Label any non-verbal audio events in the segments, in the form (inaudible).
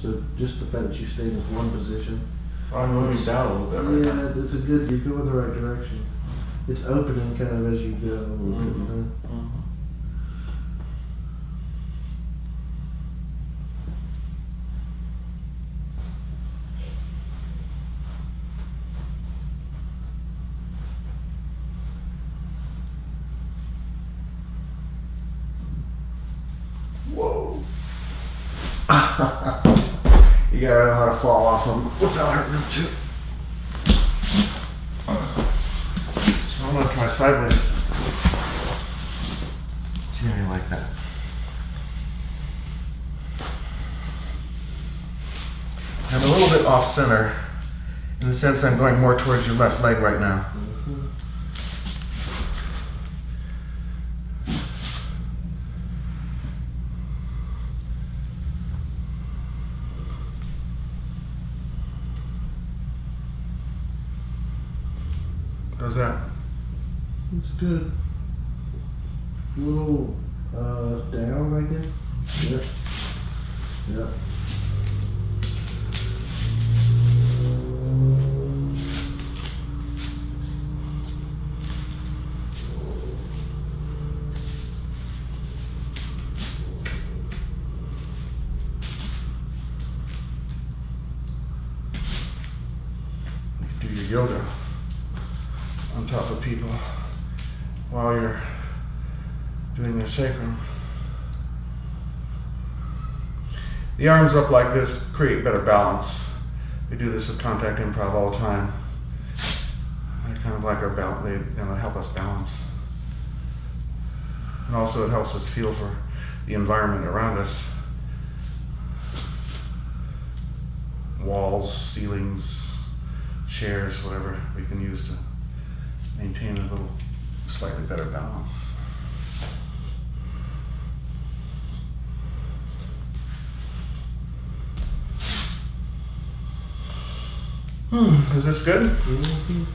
So just the fact that you stayed in one position. I'm moving down a little bit right now. Yeah, it's a good, you're going the right direction. It's opening kind of as you go. a little bit, Mhm. huh? Mhm. Whoa. you gotta know how to fall off them without hurting them too. So I'm gonna try sideways. See how you like that. I'm a little bit off center in the sense I'm going more towards your left leg right now. How's that? It's good. Little uh, down, I guess. Yep. Yep. Sacrum. The arms up like this create better balance. We do this with contact improv all the time. They're kind of like our balance, they you know, help us balance. And also it helps us feel for the environment around us. Walls, ceilings, chairs, whatever we can use to maintain a little slightly better balance. Is this good? Mhm.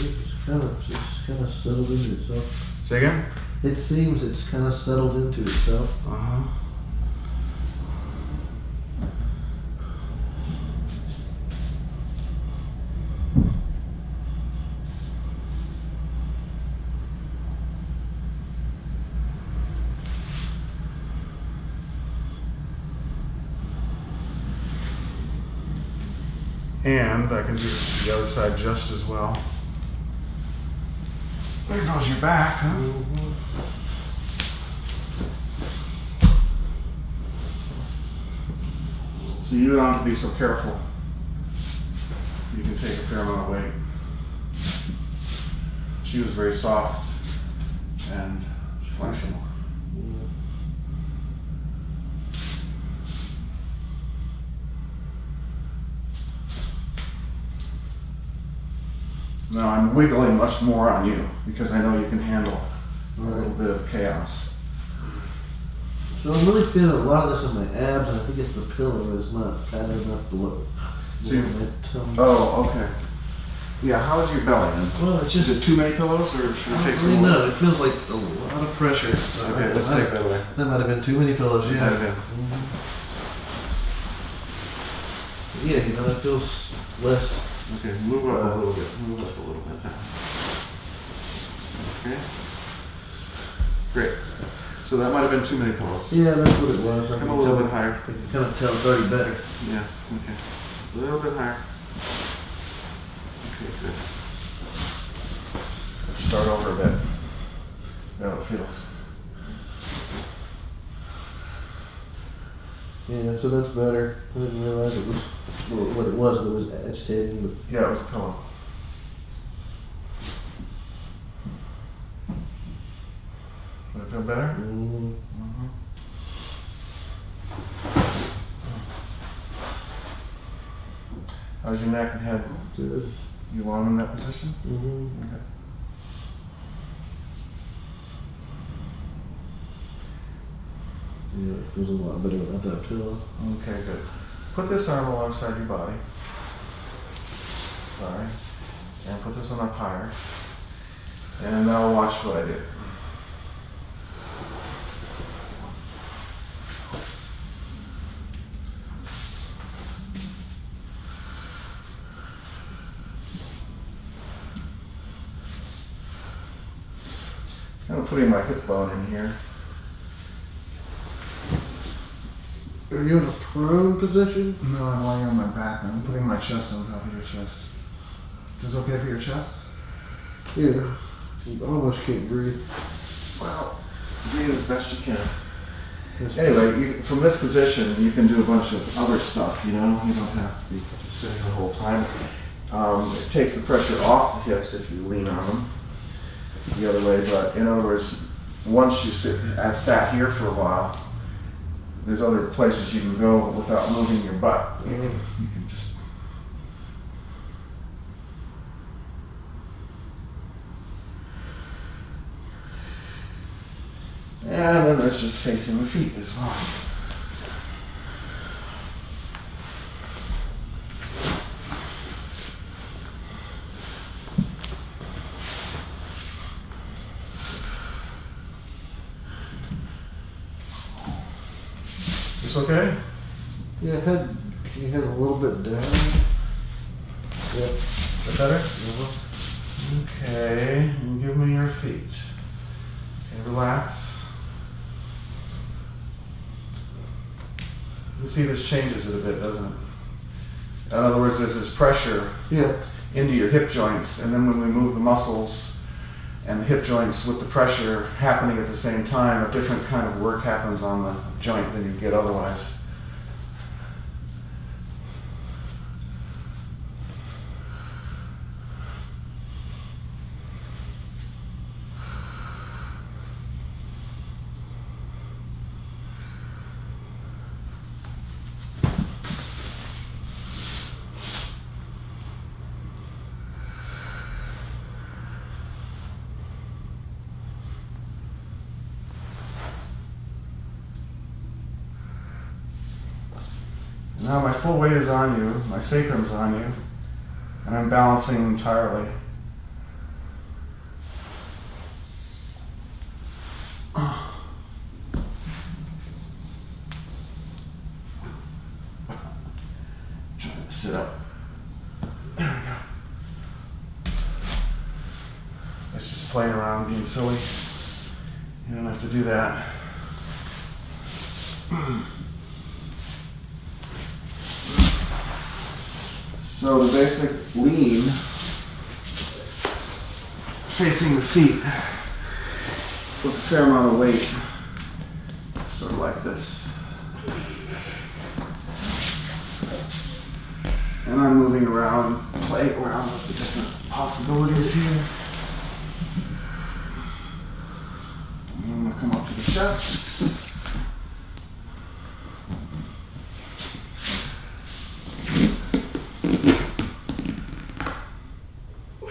It's kind of, it's kind of settled into itself. Say again? It seems it's kind of settled into itself. Uh huh. And I can do the other side just as well. There goes your back, huh? So you don't have to be so careful. You can take a fair amount of weight. She was very soft and flexible. Yeah. Now I'm wiggling much more on you because I know you can handle a little bit of chaos. So I'm really feeling a lot of this in my abs, and I think it's the pillow is not padded enough to look. So you- my tummy. Oh, okay. Yeah, how's your belly then? Well, it's Is just. it too many pillows or should I don't take some really know. It feels like a lot of pressure. So Okay, I- let's I- take that away. That might have been too many pillows. Yeah. Have been. Mhm. Yeah, you know that feels less. Okay, move up Uh, a little bit. Move up a little bit. Okay. Great. So that might have been too many pillows. Yeah, that's what it was. I Come can a little tell- bit higher. I can kind of tell it's already better. Yeah, okay. A little bit higher. Okay, good. Let's start over a bit. See how it feels. Yeah, so that's better. I didn't realize it was well, what it was. It was agitating, but Yeah, it was. Does it feel better? mm, Mm-hmm. How's your neck and head? good. You want them in that position? Mm-hmm. Okay. you feels a lot better without that pill. Okay, good. Put this arm alongside your body. Sorry. And put this one up higher. And now watch what I do. I'm putting my hip bone in here. Are you in a prone position? No, I'm lying on my back. I'm putting my chest on top of your chest. Is this okay for your chest? Yeah. You almost can't breathe. Well, breathe as best you can. Anyway, you, from this position, you can do a bunch of other stuff, you know? You don't have to be sitting the whole time. Um, it takes the pressure off the hips if you lean on them the other way, but in other words, once you sit, I've sat here for a while, there's other places you can go without moving your butt. You can, you can just. And then there's just facing the feet as well. This okay? Yeah, head, can you head a little bit down? Yep. Is that better? Uh-huh. Okay, and give me your feet. Okay, relax. You see this changes it a bit, doesn't it? In other words, there's this pressure Yeah. into your hip joints, and then when we move the muscles and the hip joints with the pressure happening at the same time, a different kind of work happens on the joint than you get otherwise. Now my full weight is on you, my sacrum's on you, and I'm balancing entirely. (sighs) Trying to sit up. There we go. It's just playing around, being silly. You don't have to do that. (clears throat) So the basic lean facing the feet with a fair amount of weight, sort of like this. And I'm moving around, playing around with the different possibilities here. I'm gonna come up to the chest.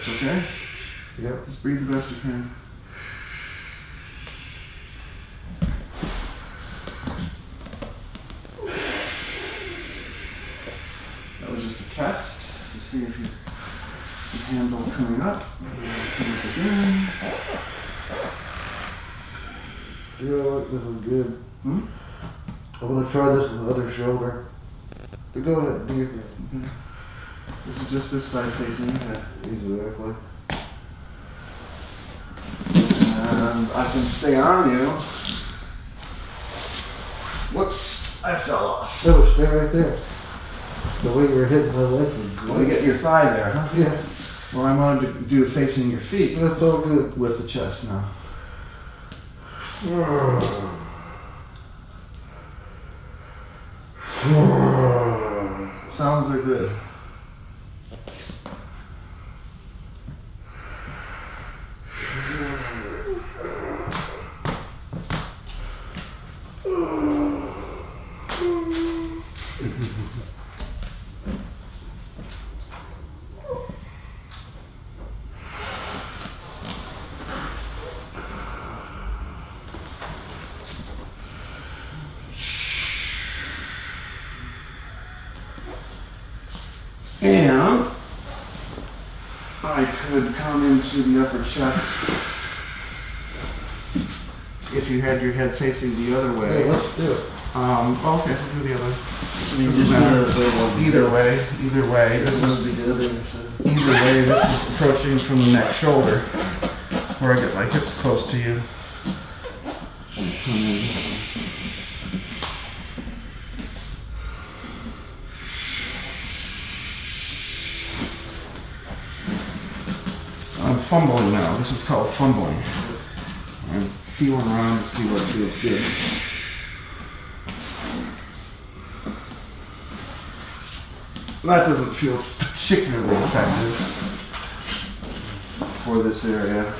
Okay? Yep. Just breathe the best you can. That was just a test to see if you can handle coming up. Come up again. Yeah, I like this one good. Hmm? I'm gonna try this on the other shoulder. But go ahead, do your thing. This is just this side facing your head. Exactly. And I can stay on you. Whoops, I fell off. Was stay right there. The way you're hitting my legs was Want to good. get your thigh there, huh? Yeah, Well, I wanted to do facing your feet that's all good. with the chest now. (sighs) (sighs) (sighs) Sounds are good. And I could come into the upper chest if you had your head facing the other Hey, way. let's do it. Um, okay, we'll do the other. You just wanna- Either way, either way, this This is is the other either way. This is approaching from the next shoulder, where I get my hips close to you. come in. I'm fumbling now. This is called fumbling. I'm feeling around to see what feels good. That doesn't feel particularly effective for this area.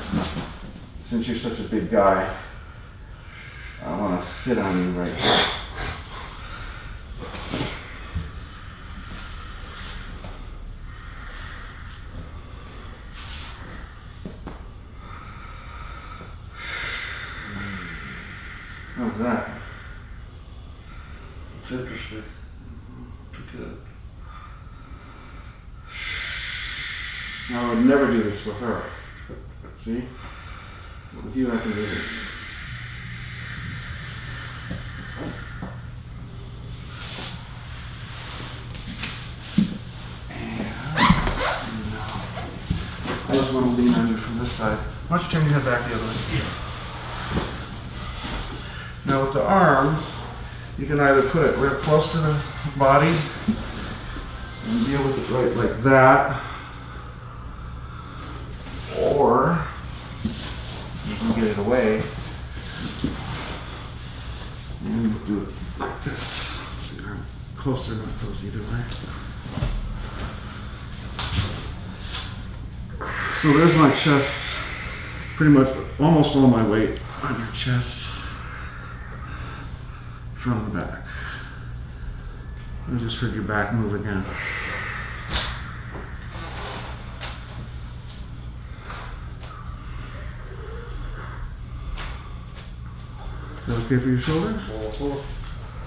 Since you're such a big guy, I want to sit on you right here. How's that? It's interesting. Pretty good. I would never do this with her. See? With you, I can do this. I just want to lean on you from this side. Why don't you turn your head back the other way? Now with the arm, you can either put it real close to the body and deal with it right like that. Or you can get it away and do it like this. Closer, not close either way. So there's my chest. Pretty much almost all my weight on your chest from the back. I just heard your back move again. Is that okay for your shoulder?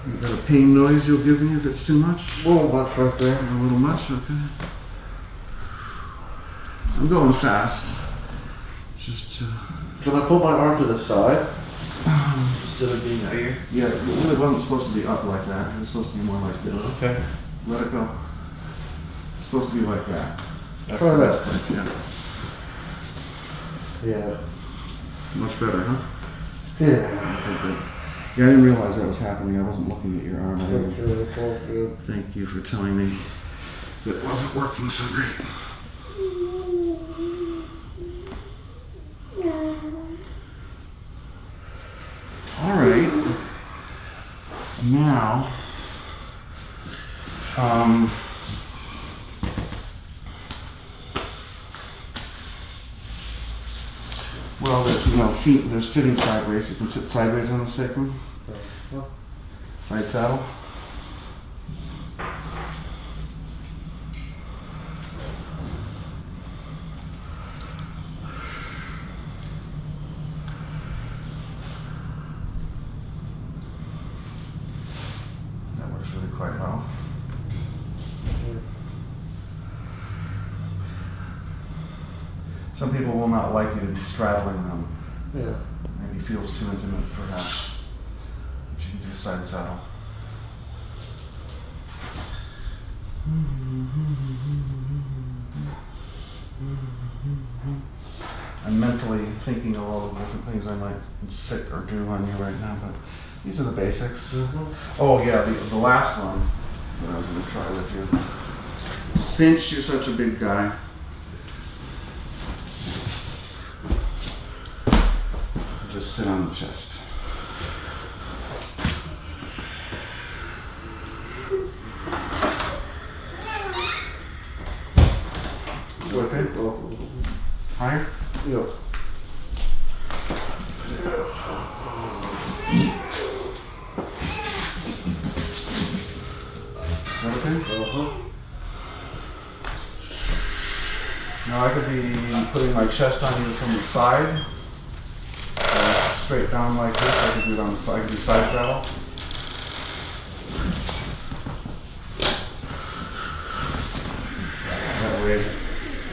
You got a pain noise you'll give me if it's too much? Well, that's right there. A little much, okay. I'm going fast. Just to. Can I put my arm to the side? Instead of being here? Yeah, it really wasn't supposed to be up like that. It was supposed to be more like this. Okay. Let it go. It's supposed to be like that. That's Try the that. best place, yeah. Yeah. Much better, huh? Yeah. Okay. Yeah, I didn't realize that was happening. I wasn't looking at your arm. I didn't- Okay, all good. Thank you for telling me that it wasn't working so great. All right. Now, um, well, there's, you know, feet, they're sitting sideways. You can sit sideways on the sacrum. Side saddle. That works really quite well. Some people will not like you to be straddling them. Yeah. Maybe feels too intimate, perhaps. But you can do side saddle. I'm mentally thinking of all the different things I might sit or do on you right now, but these are the basics. Mm-hmm. Oh yeah, the, the last one that I was gonna try with you. Since you're such a big guy, just sit on the chest. Okay. Higher? Yeah. Okay? Uh-huh. Now I could be putting my chest on you from the side, straight down like this. I could do it on the side. I could do side saddle. That way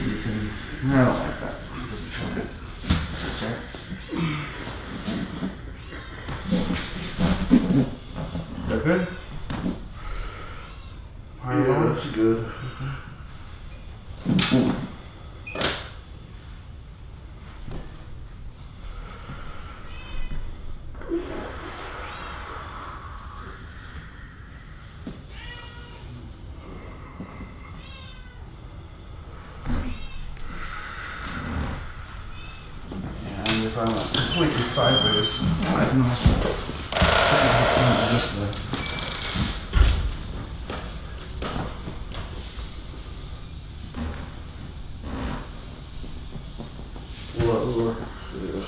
you can. I don't like that. It doesn't feel good. Sorry. Is that good? Higher, Yeah, lower? that's good. If I went completely sideways, I can also put my hips under this way. What more? Yeah.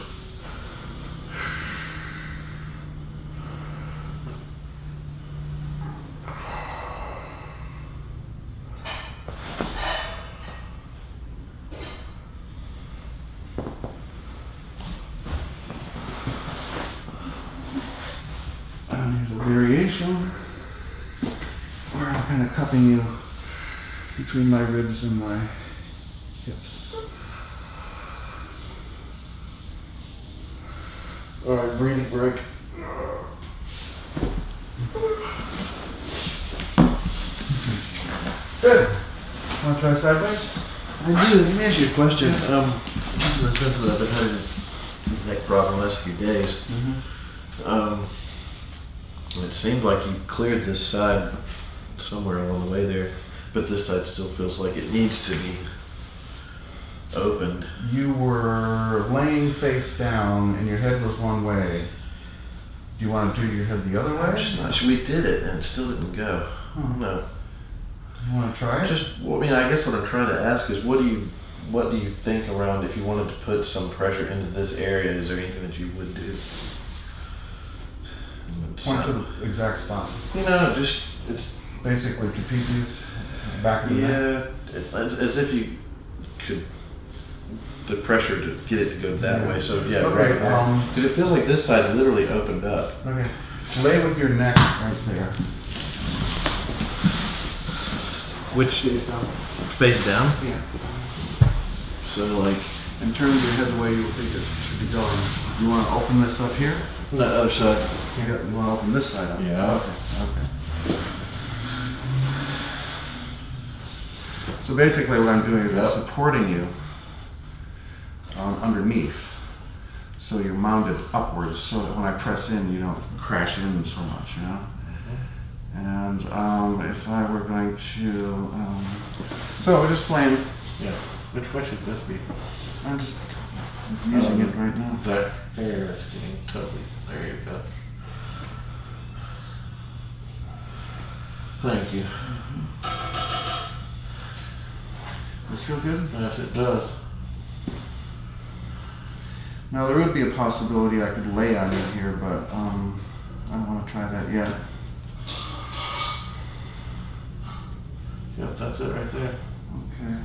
And here's a variation where I'm kind of cupping you between my ribs and my hips. All right, breathing break. Good. Want to try sideways? I do. Let me ask you a question. Um, just in the sense that I've been having this neck problem the last few days. Mm-hmm. Um, it seemed like you cleared this side somewhere along the way there, but this side still feels like it needs to be opened. You were laying face down and your head was one way. Do you want to do your head the other way? I'm just not sure. We did it and it still didn't go. Hmm. No. You want to try it? Just, well, I mean, I guess what I'm trying to ask is, what do you, what do you think around if you wanted to put some pressure into this area? Is there anything that you would do? Point to the exact spot. You know, just it's, Basically trapezius, back of the neck. yeah, it, as, as if you could the pressure to get it to go that Yeah. way. So yeah, Okay, right there. um, Because it feels like this side literally opened up. Okay. Lay with your neck right there. Which Face down. face down. Yeah. So like And turn your head the way you think it should be going. You want to open this up here? the other side. You, got, you want to open this side up? Yeah. Okay. Okay. So basically, what I'm doing is I'm supporting you um, underneath, so you're mounted upwards, so that when I press in, you don't crash in so much, you know. And um, if I were going to, um, so we're just playing. Yeah. Which way should this be? I'm just using it right now. There. There. getting Totally. There you go. Thank you. Does this feel good? Yes, it does. Now there would be a possibility I could lay on you here, but um, I don't want to try that yet. Yep, that's it right there. Okay.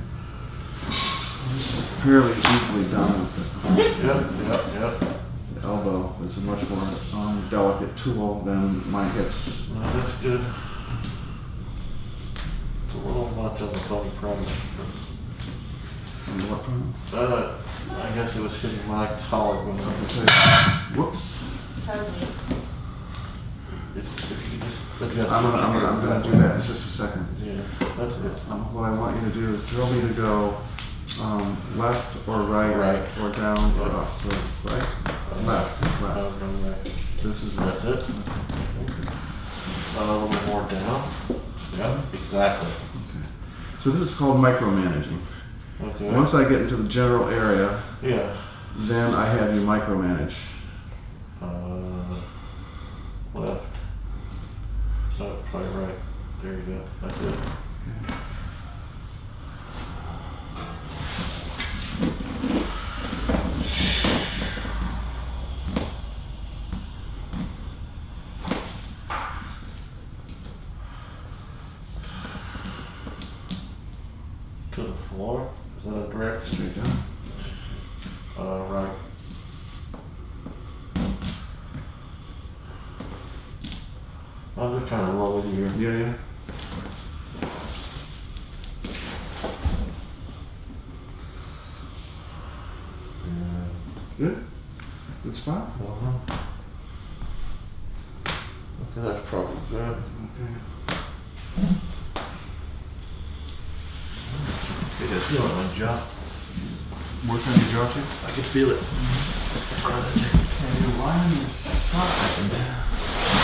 This is fairly easily done with Yep, yep, yep. the elbow. It's a much more um, delicate tool than my hips. No, that's good. It's a little much on the bony problem. And what from? Uh, I guess it was hitting my collarbone. Whoops. If, if you just adjust. I'm gonna, I'm gonna, I'm gonna do that in just a second. Yeah, that's it. Um, what I want you to do is tell me to go um, left or right, Right. or down or up. So right, left, is Uh, left. no, right. This is right. That's it. A little more down. Yep, exactly. Okay. So this is called micromanaging. Okay. Once I get into the general area, Yeah. then I have you micromanage. Uh, left. No, try right. There you go. That's it. To the floor. Is that a direct? Straight down. Uh, right. I'm just trying to roll with you here. Yeah, yeah. Good. Good spot. Uh-huh. Okay, that's probably good. Okay. Good, I feel it on my jaw. Work on your jaw too. I can feel it. Okay, you're lying on your side.